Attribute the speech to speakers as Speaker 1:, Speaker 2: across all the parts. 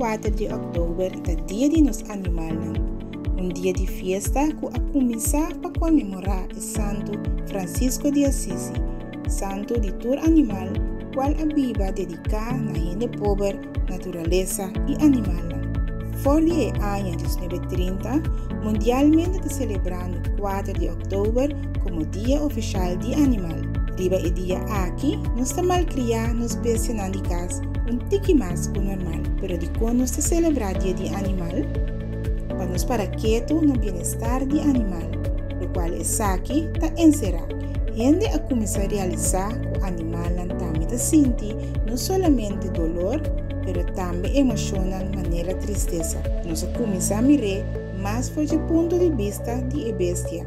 Speaker 1: 4 de octubre é dia de nos animal um dia de festa que a começar para comemorar o Santo Francisco de Assisi, santo de tur animal, qual a Bíblia dedicar na gente pobre, natureza e animal. Voor de 1930, mundialmente celebrando 4 de outubro como Dia Oficial de Animal. Riba e dia aqui, nós estamos criar nos casa um tiki mais que normal, pero de quando se celebrar Dia de Animal, nos para quieto no bem-estar de animal, o qual é aqui está encerrado. Gente a começar a realizar que animal também está sentir não somente dolor, pero também emociona de maneira tristeza. Nós começamos a mirar mais foi do ponto de vista de bestia.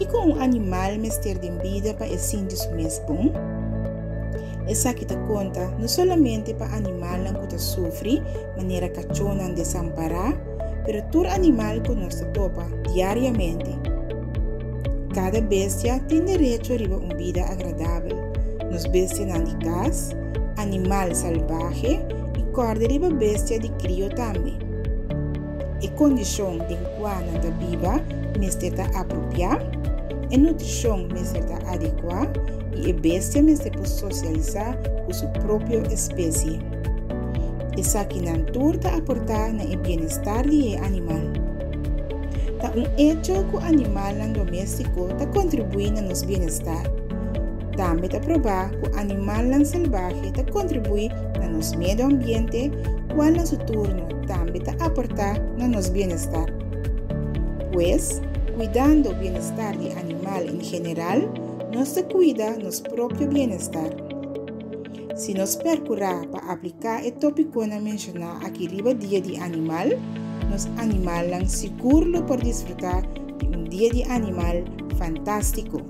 Speaker 1: Que com animal mestre de vida para su mesmo? Essa que te conta não somente para animal que sofre, maneira cachona desamparar, pero todo animal que nos topa diariamente. Cada bestia tem direito a uma vida agradável. Nos bestias de casa, animal salvaje e corda riba bestia de crio também. E condição de quando da viva está apropriada, e nutrição está adequada e a bestia pode socializar com sua própria espécie. Essa que não turta aportar no bem-estar do animal. Tá um hecho que animal doméstico está contribuindo no nosso bem-estar. Também está provar que animal salvaje contribuindo no nosso meio ambiente, qual no seu turno também está aportar no nosso bem-estar. Pois, cuidando do bem-estar do animal em geral, nos cuida nosso próprio bem-estar. Se nos procurar para aplicar o tópico na mencionar aqui riba dia de animal, nos animal seguro por desfrutar de um dia de animal fantástico.